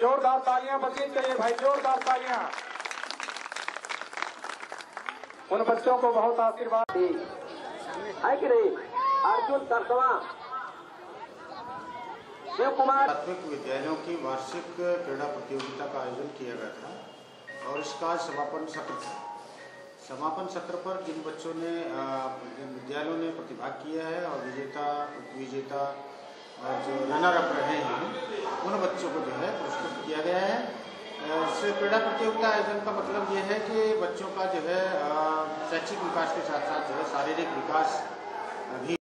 जोरदार तालियाँ बचनी चाहिए भाई, जोरदार तालियाँ। उन बच्चों को बहुत आशीर्वाद। दी है कि नहीं अर्जुन तरसवा शिव कुमार प्राथमिक विद्यालयों की वार्षिक क्रीड़ा प्रतियोगिता का आयोजन किया गया था और इसका समापन सत्र था। समापन सत्र पर जिन बच्चों ने जिन विद्यालयों ने प्रतिभाग किया है और विजेता उपविजेता जो रनर अप रहे हैं बच्चों को जो है पुरस्कृत किया गया है। इससे क्रीड़ा प्रतियोगिता आयोजन का मतलब ये है कि बच्चों का जो है शैक्षिक विकास के साथ साथ जो है शारीरिक विकास भी